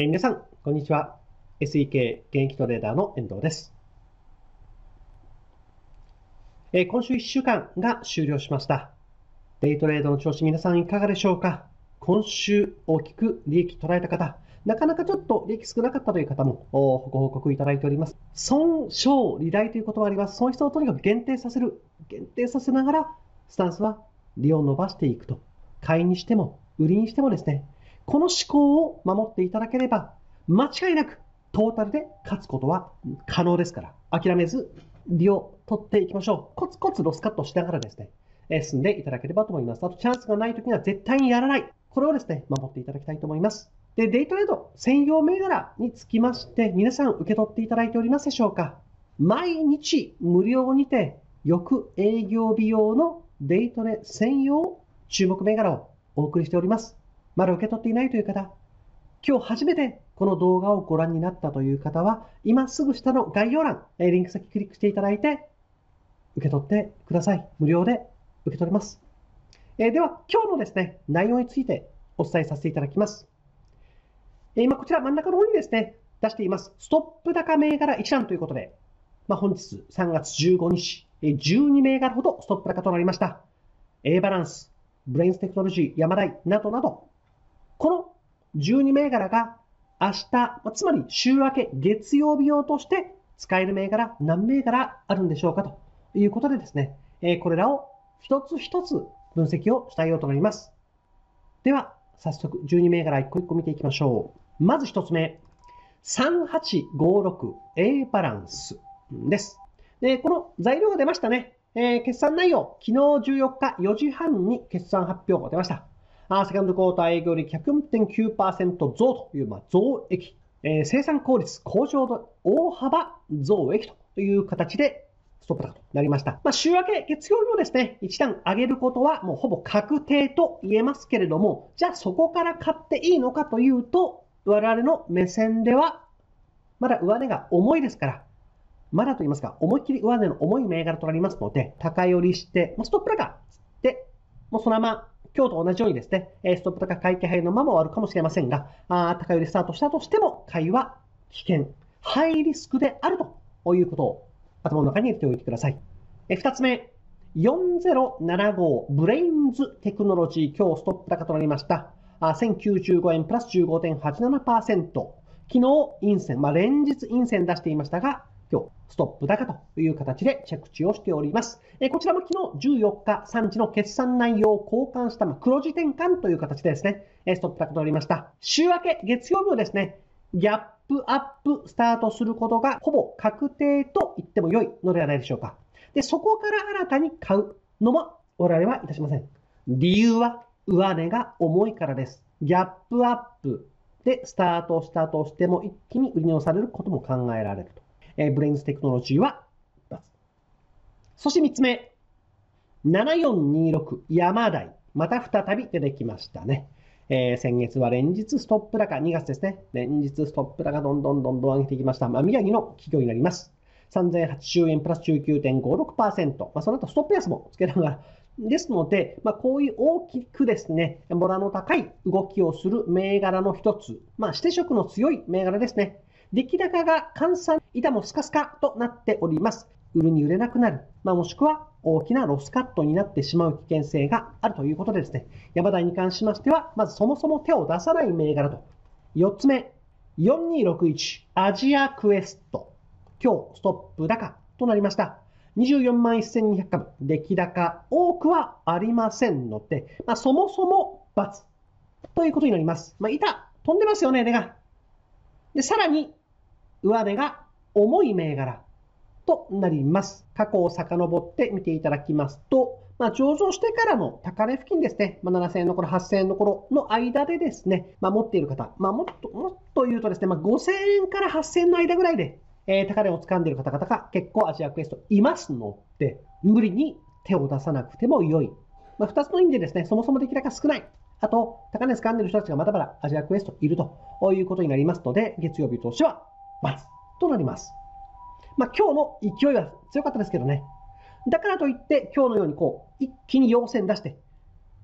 えー皆さん、こんにちは。SEK 現役トレーダーの遠藤です。えー今週1週間が終了しました。デイトレードの調子皆さんいかがでしょうか？今週大きく利益捉えた方、なかなかちょっと利益少なかったという方もご報告いただいております。損傷利大ということがあります。損失をとにかく限定させる。限定させながら、スタンスは利を伸ばしていくと。買いにしても、売りにしてもですね、この思考を守っていただければ、間違いなくトータルで勝つことは可能ですから、諦めず利を取っていきましょう。コツコツロスカットしながらですね、え進んでいただければと思います。あと、チャンスがないときには絶対にやらない。これをですね、守っていただきたいと思います。で、デイトレード専用銘柄につきまして、皆さん受け取っていただいておりますでしょうか毎日無料にて、翌営業日用のデイトレ専用注目銘柄をお送りしております。まだ受け取っていないという方、今日初めてこの動画をご覧になったという方は、今すぐ下の概要欄、リンク先クリックしていただいて、受け取ってください。無料で受け取れます。えでは、今日のですね、内容についてお伝えさせていただきます。え今、こちら真ん中の方にですね、出しています。ストップ高銘柄一覧ということで、まあ、本日3月15日、え12銘柄ほどストップ高となりました。A バランス、ブレインステクノロジー、ヤマダイなどなど、12銘柄が明日、つまり週明け月曜日用として使える銘柄何銘柄あるんでしょうかということでですね、えこれらを一つ一つ分析をしたいようと思います。では、早速12銘柄一個一個見ていきましょう。まず一つ目、3856A バランスです。で、この材料が出ましたね。えー決算内容、昨日14日4時半に決算発表が出ました。あセカンドクォーター営業利104.9%増という、まあ、増益、えー生産効率向上の大幅増益という形でストップ高となりました。まあ、週明け月曜日もですね、一段上げることはもうほぼ確定と言えますけれども、じゃあそこから買っていいのかというと、我々の目線では、まだ上値が重いですから、まだと言いますか、思いっきり上値の重い銘柄となりますので、高寄りして、まあストップ高で、もうそのまま、今日と同じようにですね、ストップ高買い気配のまま終わるかもしれませんが、あ高寄りスタートしたとしても、買いは危険、ハイリスクであるということを頭の中に入れておいてください。えー二つ目、4075ブレインズテクノロジー、今日ストップ高となりました。1095円プラス15.87%。昨日、陰線、まあ、連日陰線出していましたが、今日、ストップ高という形で着地をしております。えこちらも昨日14日3時の決算内容を交換した、ま、黒字転換という形でですね、えストップ高となりました。週明け月曜日をですね、ギャップアップスタートすることがほぼ確定と言っても良いのではないでしょうか。で、そこから新たに買うのも我々はいたしません。理由は上値が重いからです。ギャップアップでスタートスタートしても一気に売りに押されることも考えられると。えーブレインズテクノロジーは×。そして3つ目。7426山台。また再び出てきましたね。えー先月は連日ストップ高、2月ですね。連日ストップ高どんどんどんどん上げていきました。まあ、宮城の企業になります。3080円プラス19.56%。まあ、その後ストップ安もつけながら。ですので、まあ、こういう大きくですね、ボラの高い動きをする銘柄の一つ。まあ、指定色の強い銘柄ですね。出来高が換算、板もスカスカとなっております。売るに売れなくなる。まあ、もしくは大きなロスカットになってしまう危険性があるということでですね、山台に関しましては、まずそもそも手を出さない銘柄と。4つ目、4261アジアクエスト。今日ストップ高となりました。24万1200株。出来高多くはありませんので、まあ、そもそも×ということになります。まあ、板飛んでますよね、値が。で、さらに、上値が重い銘柄となります。過去を遡って見ていただきますと、まあ、上場してからの高値付近ですね、まあ、7000円の頃、8000円の頃の間でですね、まあ、持っている方、まあ、もっと、もっと言うとですね、まあ、5000円から8000円の間ぐらいで、えー高値を掴んでいる方々が結構アジアクエストいますので、無理に手を出さなくても良い。まあ、2つの意味でですね、そもそも出来高少ない。あと、高値掴んでいる人たちがまだまだアジアクエストいるということになりますので、月曜日としてはとなります。まあ、今日の勢いは強かったですけどね。だからといって、今日のようにこう、一気に陽線出して、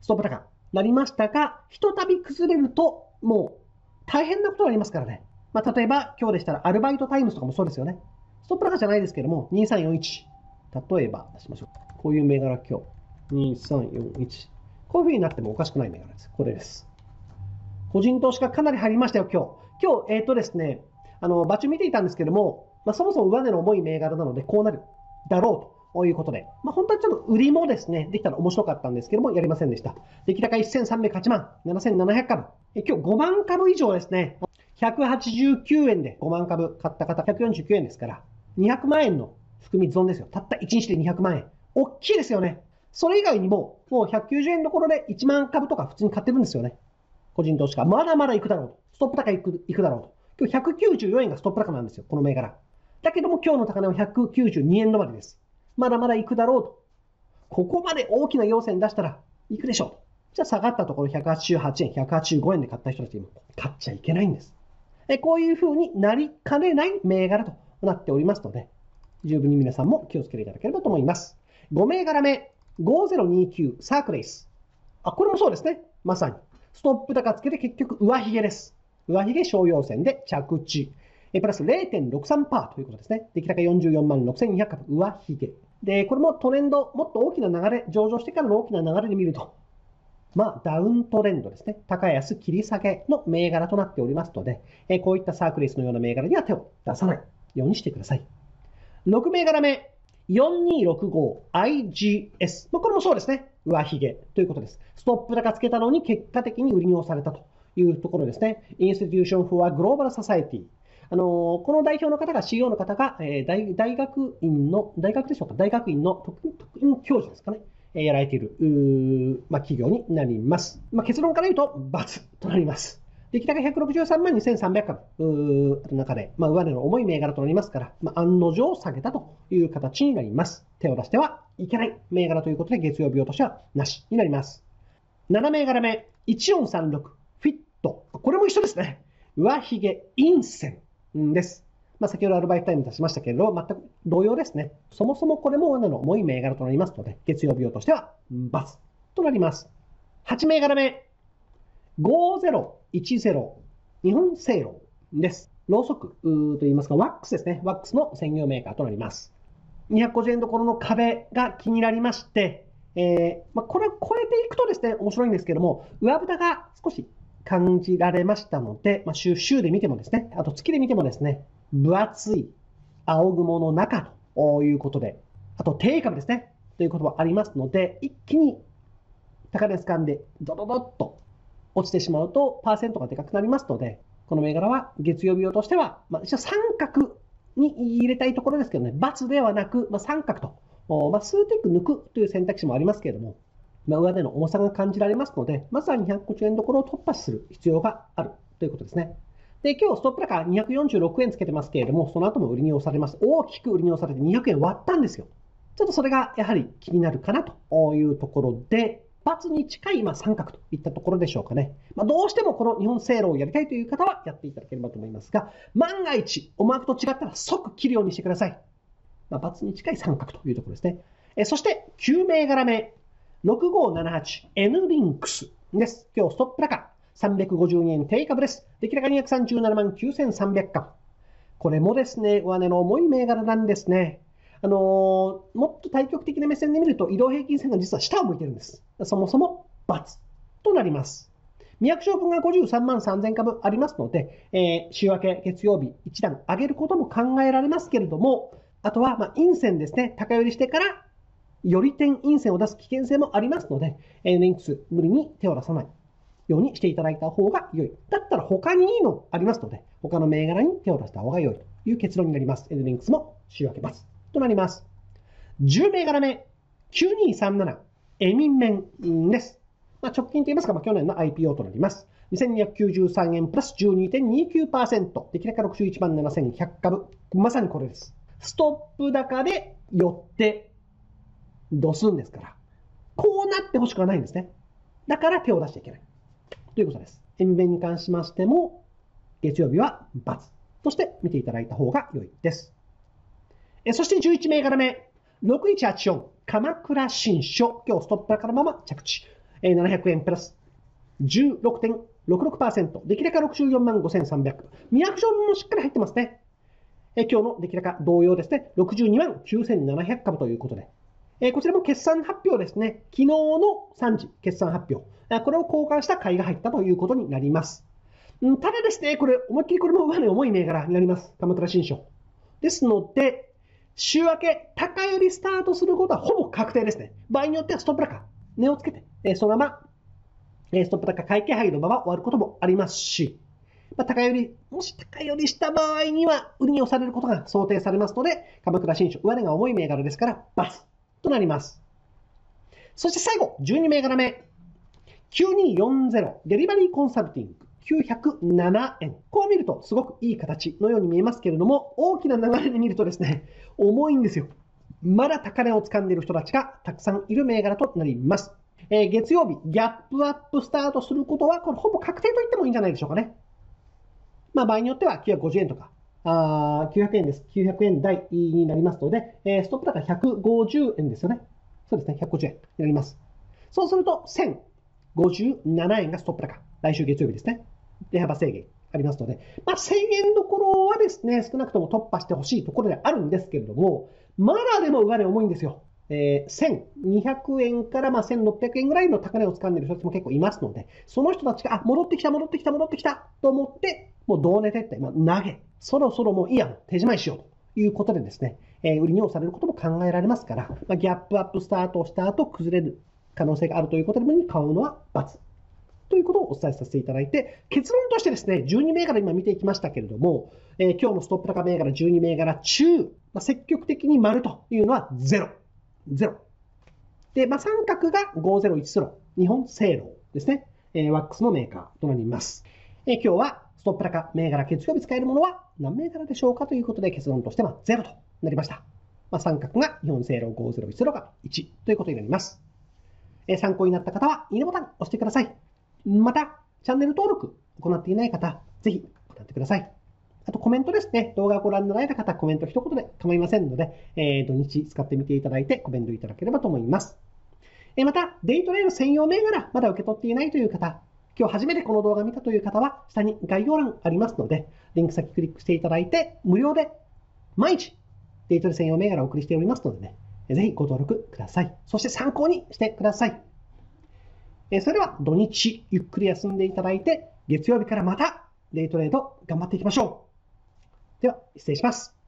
ストップ高なりましたが、ひとたび崩れると、もう大変なことがありますからね。まあ、例えば、今日でしたらアルバイトタイムズとかもそうですよね。ストップ高じゃないですけども、2341。例えば、出しましょう。こういう銘柄今日。2341。こういう風になってもおかしくない銘柄です。これです。個人投資家かなり入りましたよ、今日。今日、えっ、ー、とですね、あの、場中見ていたんですけども、まあ、そもそも上値の重い銘柄なので、こうなるだろうということで、まあ、本当はちょっと売りもですね、できたら面白かったんですけども、やりませんでした。出来高1308万、7700株。え今日5万株以上ですね、189円で5万株買った方、149円ですから、200万円の含み損ですよ。たった1日で200万円。大きいですよね。それ以外にも、もう190円どころで1万株とか普通に買ってるんですよね。個人投資家。まだまだ行くだろうと。ストップ高行く行くだろうと。今日194円がストップ高なんですよ。この銘柄。だけども今日の高値は192円止まりです。まだまだ行くだろうと。ここまで大きな要線出したら行くでしょう。じゃあ下がったところ188円、185円で買った人たち今買っちゃいけないんです。えこういう風になりかねない銘柄となっておりますので、十分に皆さんも気をつけていただければと思います。5銘柄目、5029サークレイス。あ、これもそうですね。まさに。ストップ高つけて結局上髭です。上髭商用線で着地。プラス0.63%ということですね。出来高44万6200株、上髭。で、これもトレンド、もっと大きな流れ、上場してからの大きな流れで見ると、まあ、ダウントレンドですね。高安切り下げの銘柄となっておりますので、えこういったサークレスのような銘柄には手を出さないようにしてください。6銘柄目、4265IGS。まあ、これもそうですね。上髭ということです。ストップ高つけたのに結果的に売りに押されたというところですね。インスティテューション・フォア・グローバル・ササエティ。あのー、この代表の方が、CEO の方が、え、大大学院の、大学でしょうか？大学院の特任教授ですかね。えやられている、まあ、企業になります。まあ、結論から言うと、×となります。出来高163万2300株の中で、まあ、上値の重い銘柄となりますから、まあ、案の定下げたという形になります。手を出してはいけない銘柄ということで、月曜日落としはなしになります。7銘柄目、1436、ト。これも一緒ですね。上髭陰線です。まあ、先ほどアルバイトタイム出しましたけれど、全く同様ですね。そもそもこれも罠の重い銘柄となりますので、月曜日用としては×となります。8銘柄目、5010日本製炉です。ろうそくといいますか、ワックスですね。ワックスの専業メーカーとなります。250円どころの壁が気になりまして、えーまあ、これを超えていくとですね、面白いんですけども、上蓋が少し感じられましたので、まあ、週、週で見てもですね、あと月で見てもですね、分厚い青雲の中ということで、あと定株ですね、ということもありますので、一気に高値掴んで、ドドドッと落ちてしまうと、パーセントがでかくなりますので、この銘柄は月曜日用としては、まあ、一応三角に入れたいところですけどね、×ではなく、まあ、三角と、まあ、数テック抜くという選択肢もありますけれども、ま、上での重さが感じられますので、まずは250円どころを突破する必要があるということですね。で、今日ストップ高246円つけてますけれども、その後も売りに押されます。大きく売りに押されて200円割ったんですよ。ちょっとそれがやはり気になるかなというところで、×に近い、ま、三角といったところでしょうかね。まあ、どうしてもこの日本製炉をやりたいという方はやっていただければと思いますが、万が一、思惑と違ったら即切るようにしてください。まあ、×に近い三角というところですね。えそして、9銘柄目、6578N リンクスです。今日ストップ高。350円低株です。出来高237万9300株。これもですね、上値の重い銘柄なんですね。あのー、もっと対極的な目線で見ると、移動平均線が実は下を向いてるんです。そもそも×となります。未約証分が53万3000株ありますので、えー、週明け月曜日一段上げることも考えられますけれども、あとは、ま、陰線ですね、高寄りしてから、より点陰線を出す危険性もありますので、えー、リンクス無理に手を出さない。ようにしていただいた方が良い。だったら他にいいのありますので、他の銘柄に手を出した方が良いという結論になります。エルリンクスも週明けます。となります。10銘柄目、9237、エミンメンです。まあ、直近と言いますか、まあ、去年の IPO となります。2293円プラス12.29%。出来高61万7100株。まさにこれです。ストップ高で寄って、ドスンですから。こうなってほしくはないんですね。だから手を出しちゃいけない。ということです。塩弁に関しましても、月曜日は×として見ていただいた方が良いです。えそして11銘柄目、6184、鎌倉新書。今日ストップからまま着地。え700円プラス16.6%。66%、出来高64万5300。ミラクションもしっかり入ってますね。え今日の出来高同様ですね、62万9700株ということで、えこちらも決算発表ですね、昨日の3時決算発表、これを交換した買いが入ったということになります。ただですね、これ、思いっきりこれも上値重い銘柄になります。鎌倉新書。ですので、週明け、高よりスタートすることはほぼ確定ですね。場合によってはストップ高、値をつけて、えそのまま、えストップ高会計配のまま終わることもありますし、ま、高より、もし高よりした場合には、売りに押されることが想定されますので、鎌倉新書、上値が重い銘柄ですから、バスとなります。そして最後、12銘柄目。9240デリバリーコンサルティング。907円。こう見るとすごくいい形のように見えますけれども、大きな流れで見るとですね、重いんですよ。まだ高値を掴んでいる人たちがたくさんいる銘柄となります。えー、月曜日、ギャップアップスタートすることは、これほぼ確定と言ってもいいんじゃないでしょうかね。まあ、場合によっては950円とか、あ900円です。900円台になりますので、えー、ストップ高150円ですよね。そうですね、150円になります。そうすると、1057円がストップ高。来週月曜日ですね。値幅制限ありますので、まあ、1000円どころはですね、少なくとも突破してほしいところであるんですけれども、まだでも上値重いんですよ。えー、1200円からまあ1600円ぐらいの高値を掴んでいる人たちも結構いますので、その人たちが、あ、戻ってきた、戻ってきた、戻ってきたと思って、もう同値撤退、まあ、投げ、そろそろもういいや、手締まいしようということでですね、えー、売りに押されることも考えられますから、まあ、ギャップアップスタートした後、崩れる可能性があるということで、買うのは×。ということをお伝えさせていただいて、結論としてですね、12銘柄今見ていきましたけれども、えー、今日のストップ高銘柄12銘柄中、まあ、積極的に丸というのは0。0。で、まあ、三角が5010、日本製炉ですね。えー、ワックスのメーカーとなります。えー、今日はストップ高銘柄月曜日使えるものは何銘柄でしょうかということで結論としては0となりました。まあ、三角が日本製炉5010が1ということになります。えー、参考になった方は、いいねボタン押してください。また、チャンネル登録行っていない方、ぜひ行ってください。あとコメントですね。動画をご覧になられた方、コメント一言で構いませんので、えー、土日使ってみていただいてコメントいただければと思います。えー、また、デイトレード専用銘柄、まだ受け取っていないという方、今日初めてこの動画を見たという方は、下に概要欄ありますので、リンク先クリックしていただいて、無料で毎日デイトレ専用銘柄をお送りしておりますのでね、ぜひご登録ください。そして参考にしてください。えそれでは土日ゆっくり休んでいただいて、月曜日からまたデイトレード頑張っていきましょう。では、失礼します。